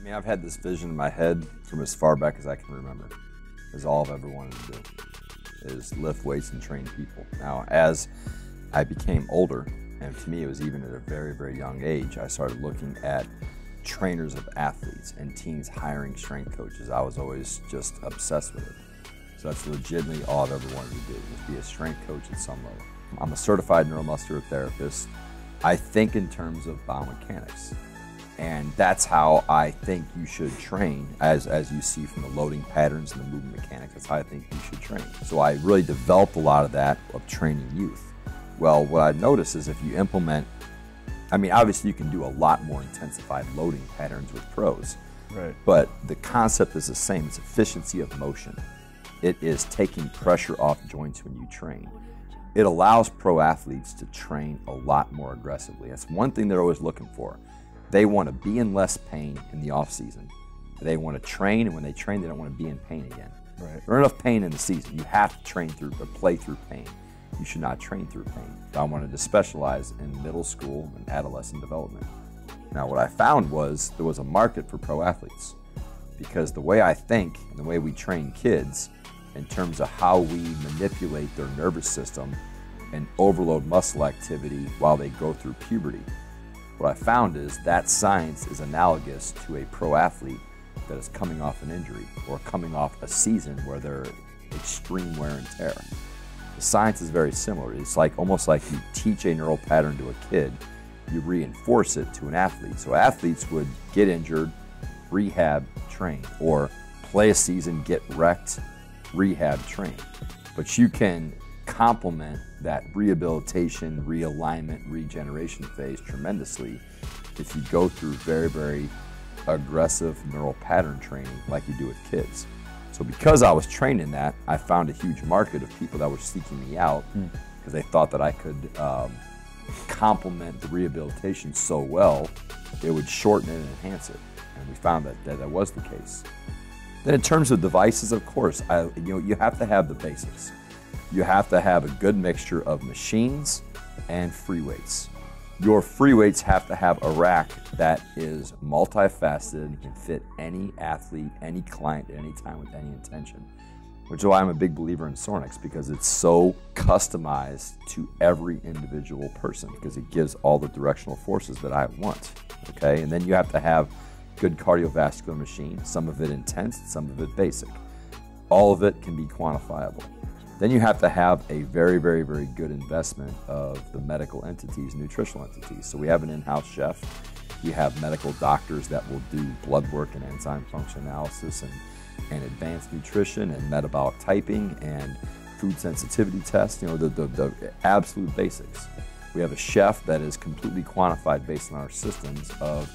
I mean, I've had this vision in my head from as far back as I can remember. Is all I've ever wanted to do is lift weights and train people. Now, as I became older, and to me it was even at a very, very young age, I started looking at trainers of athletes and teams hiring strength coaches. I was always just obsessed with it. So that's legitimately all I've ever wanted to do, was be a strength coach at some level. I'm a certified neuromuscular therapist. I think in terms of biomechanics. And that's how I think you should train, as, as you see from the loading patterns and the movement mechanics. That's how I think you should train. So I really developed a lot of that of training youth. Well, what I noticed is if you implement, I mean, obviously you can do a lot more intensified loading patterns with pros. Right. But the concept is the same. It's efficiency of motion. It is taking pressure off joints when you train. It allows pro athletes to train a lot more aggressively. That's one thing they're always looking for. They want to be in less pain in the off season. They want to train, and when they train, they don't want to be in pain again. Right. There's enough pain in the season. You have to train through or play through pain. You should not train through pain. I wanted to specialize in middle school and adolescent development. Now, what I found was there was a market for pro athletes because the way I think and the way we train kids in terms of how we manipulate their nervous system and overload muscle activity while they go through puberty what I found is that science is analogous to a pro athlete that is coming off an injury or coming off a season where they're extreme wear and tear. The science is very similar. It's like almost like you teach a neural pattern to a kid, you reinforce it to an athlete. So athletes would get injured, rehab, train, or play a season, get wrecked, rehab, train. But you can complement that rehabilitation, realignment, regeneration phase tremendously if you go through very, very aggressive neural pattern training like you do with kids. So because I was trained in that, I found a huge market of people that were seeking me out because they thought that I could um, complement the rehabilitation so well, it would shorten it and enhance it. And we found that that, that was the case. Then in terms of devices, of course, I, you know, you have to have the basics you have to have a good mixture of machines and free weights. Your free weights have to have a rack that is multifaceted and can fit any athlete, any client at any time with any intention. Which is why I'm a big believer in Sorinex because it's so customized to every individual person because it gives all the directional forces that I want. Okay, and then you have to have good cardiovascular machine, some of it intense, some of it basic. All of it can be quantifiable. Then you have to have a very, very, very good investment of the medical entities, nutritional entities. So we have an in-house chef. You have medical doctors that will do blood work and enzyme function analysis and, and advanced nutrition and metabolic typing and food sensitivity tests, you know, the, the, the absolute basics. We have a chef that is completely quantified based on our systems of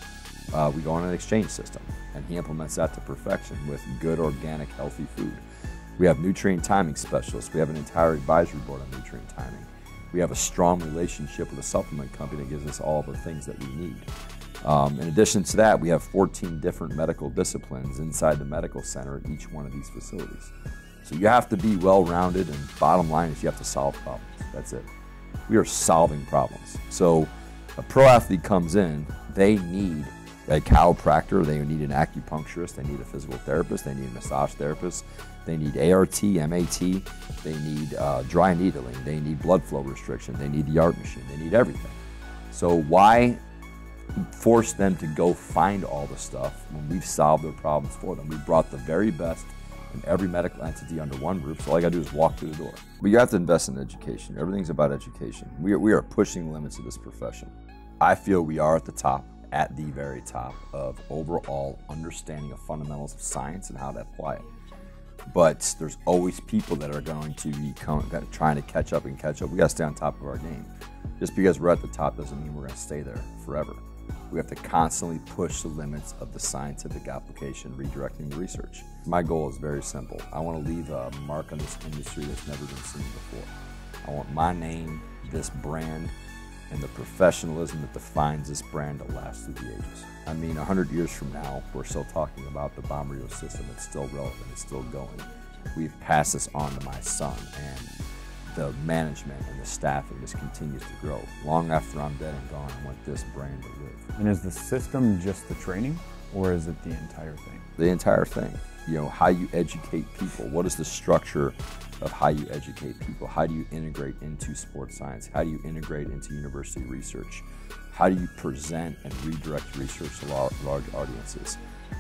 uh, we go on an exchange system and he implements that to perfection with good organic healthy food. We have nutrient timing specialists. We have an entire advisory board on nutrient timing. We have a strong relationship with a supplement company that gives us all the things that we need. Um, in addition to that, we have 14 different medical disciplines inside the medical center at each one of these facilities. So you have to be well-rounded, and bottom line is you have to solve problems. That's it. We are solving problems. So a pro athlete comes in, they need a chiropractor, they need an acupuncturist, they need a physical therapist, they need a massage therapist, they need ART, MAT, they need uh, dry needling, they need blood flow restriction, they need the art machine, they need everything. So why force them to go find all the stuff when we've solved their problems for them? We brought the very best in every medical entity under one roof, so all I gotta do is walk through the door. But you have to invest in education. Everything's about education. We are, we are pushing the limits of this profession. I feel we are at the top at the very top of overall understanding of fundamentals of science and how to apply it. But there's always people that are going to be trying to catch up and catch up. We got to stay on top of our game. Just because we're at the top doesn't mean we're going to stay there forever. We have to constantly push the limits of the scientific application, redirecting the research. My goal is very simple. I want to leave a mark on this industry that's never been seen before. I want my name, this brand, and the professionalism that defines this brand to last through the ages. I mean, 100 years from now, we're still talking about the Bommarito system. It's still relevant. It's still going. We've passed this on to my son, and the management and the staffing just continues to grow. Long after I'm dead and gone, I want this brand to live. And is the system just the training? Or is it the entire thing? The entire thing. You know, how you educate people. What is the structure of how you educate people? How do you integrate into sports science? How do you integrate into university research? How do you present and redirect research to large audiences?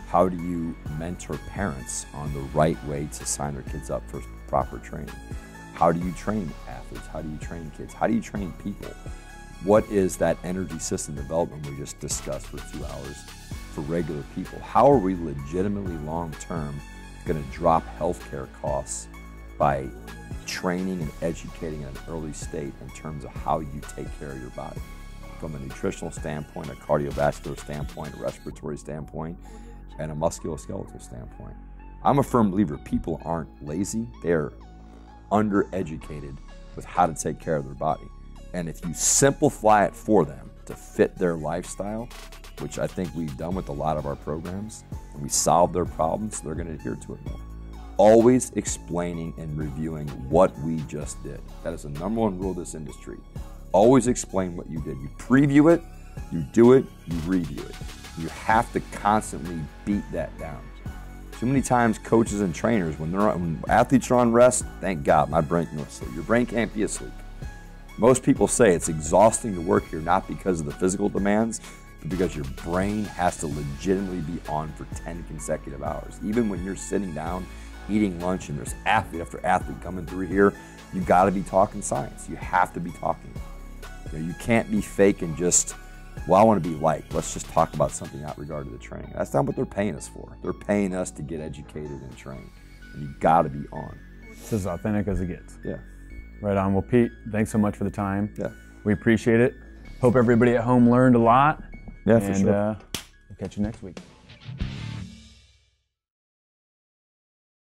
How do you mentor parents on the right way to sign their kids up for proper training? How do you train athletes? How do you train kids? How do you train people? What is that energy system development we just discussed for two hours for regular people? How are we legitimately long term going to drop healthcare costs by training and educating at an early state in terms of how you take care of your body? From a nutritional standpoint, a cardiovascular standpoint, a respiratory standpoint, and a musculoskeletal standpoint. I'm a firm believer people aren't lazy, they're undereducated with how to take care of their body. And if you simplify it for them to fit their lifestyle, which I think we've done with a lot of our programs, and we solve their problems, they're going to adhere to it more. Always explaining and reviewing what we just did. That is the number one rule of this industry. Always explain what you did. You preview it, you do it, you review it. You have to constantly beat that down. Too many times, coaches and trainers, when they're when athletes are on rest, thank God, my brain can sleep. Your brain can't be asleep. Most people say it's exhausting to work here, not because of the physical demands, because your brain has to legitimately be on for 10 consecutive hours. Even when you're sitting down eating lunch and there's athlete after athlete coming through here, you got to be talking science. You have to be talking. You, know, you can't be fake and just well, I want to be liked. Let's just talk about something out regard to the training. That's not what they're paying us for. They're paying us to get educated and trained. And you got to be on. It's as authentic as it gets. Yeah. Right on. Well, Pete, thanks so much for the time. Yeah. We appreciate it. Hope everybody at home learned a lot. Yeah, and, for sure. Uh, we'll catch you next week.